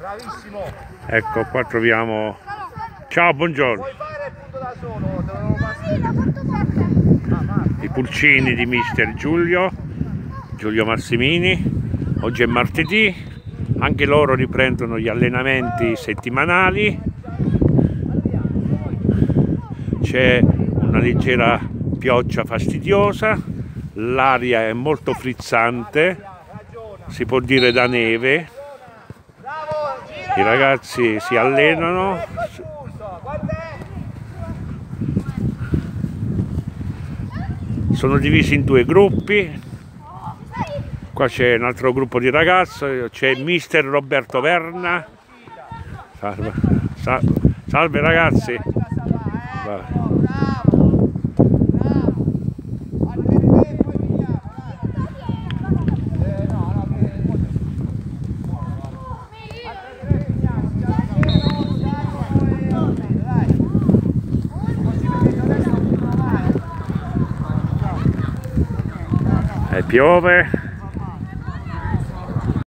Bravissimo. Ecco, qua troviamo... Ciao, buongiorno. Puoi fare il punto da solo, te lo passi. Sì, l'ho fatto forte. I pulcini di mister Giulio, Giulio Massimini. Oggi è martedì, anche loro riprendono gli allenamenti settimanali. C'è una leggera pioggia fastidiosa, l'aria è molto frizzante, si può dire da neve. I ragazzi si allenano, sono divisi in due gruppi. Qua c'è un altro gruppo di ragazzi, c'è mister Roberto Verna. Salve, Sa- salve ragazzi. Va. Piove,